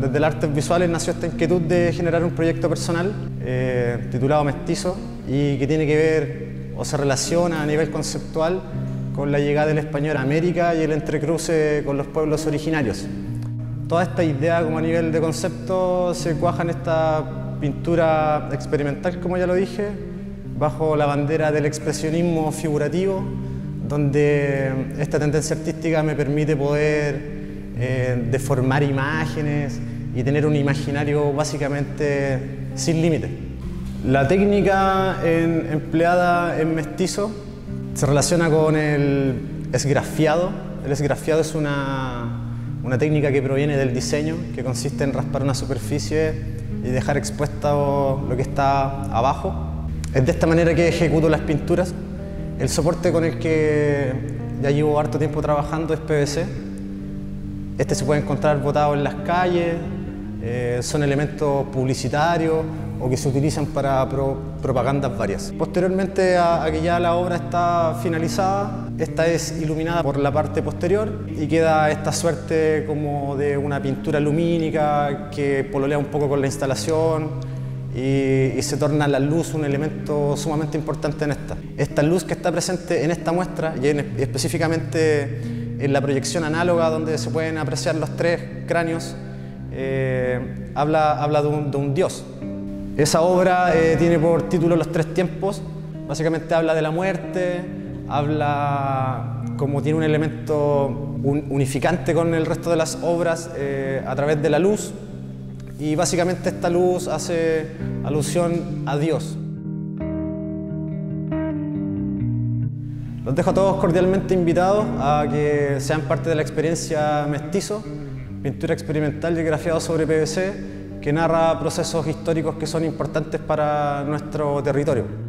Desde el artes visuales nació esta inquietud de generar un proyecto personal eh, titulado Mestizo y que tiene que ver o se relaciona a nivel conceptual con la llegada del español a América y el entrecruce con los pueblos originarios. Toda esta idea como a nivel de concepto se cuaja en esta pintura experimental, como ya lo dije, bajo la bandera del expresionismo figurativo, donde esta tendencia artística me permite poder eh, deformar imágenes y tener un imaginario básicamente sin límite. La técnica empleada en mestizo se relaciona con el esgrafiado. El esgrafiado es una, una técnica que proviene del diseño, que consiste en raspar una superficie y dejar expuesto lo que está abajo. Es de esta manera que ejecuto las pinturas. El soporte con el que ya llevo harto tiempo trabajando es PVC, este se puede encontrar botado en las calles, eh, son elementos publicitarios o que se utilizan para propagandas varias. Posteriormente a, que ya la obra está finalizada, esta es iluminada por la parte posterior y queda esta suerte como de una pintura lumínica que pololea un poco con la instalación y, y se torna la luz un elemento sumamente importante en esta. Esta luz que está presente en esta muestra y específicamente en la proyección análoga donde se pueden apreciar los tres cráneos, eh, habla, habla de, un, dios. Esa obra eh, tiene por título Los tres tiempos, básicamente habla de la muerte, habla como tiene un elemento unificante con el resto de las obras eh, a través de la luz y básicamente esta luz hace alusión a Dios. Los dejo a todos cordialmente invitados a que sean parte de la experiencia Mestizo, pintura experimental y grafiado sobre PVC, que narra procesos históricos que son importantes para nuestro territorio.